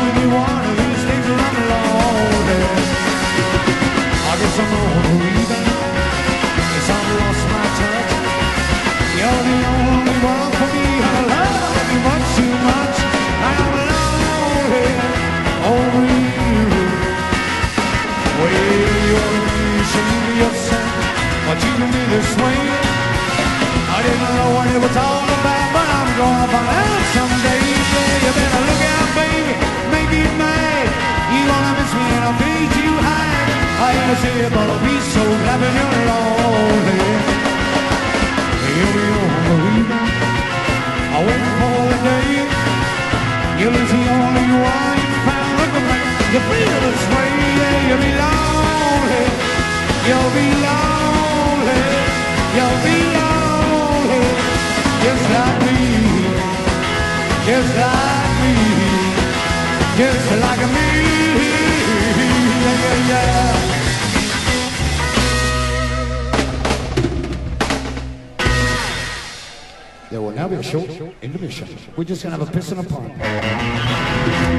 when you one of these days when I'm lonely. I guess I'm overeating. Guess I've lost my touch. You're the only one for me. I love you much too much. I'm lonely over you. You me this way. Say but I'll be so glad when you're lonely. You'll be over even. I wait for the day. You're the only one you found. Look at me. You feel this way. Yeah, you'll be lonely. You'll be lonely. You'll be lonely. Just like me. Just like me. Just like me. Yeah, yeah, yeah. There will now be a short intermission. We're just gonna have a piss and a pump.